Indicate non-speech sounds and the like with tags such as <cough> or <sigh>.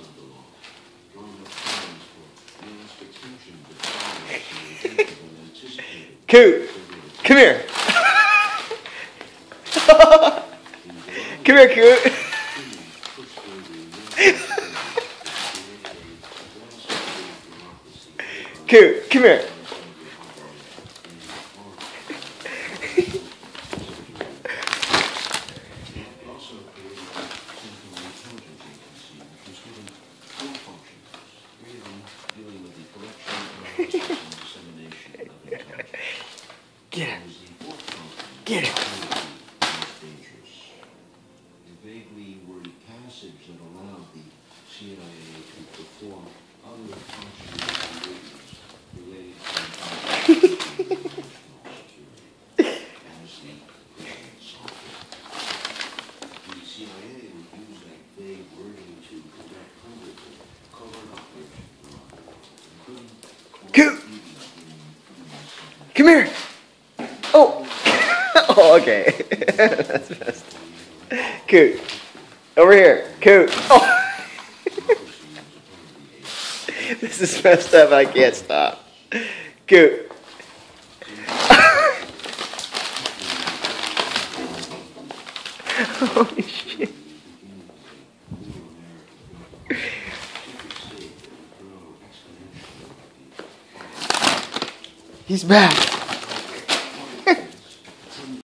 the law, drawing up plans for mass detention, defiance, and eventful and anticipated Coot, come here. come here, Coot. Coot, come here. Get him. Get him. vaguely worded passage that allowed the CIA to perform other Centers. Come here. Oh. <laughs> oh, okay. <laughs> That's up. Coot. Over here. Coot. Oh. <laughs> this is messed up. I can't stop. Coot. Holy shit. He's back.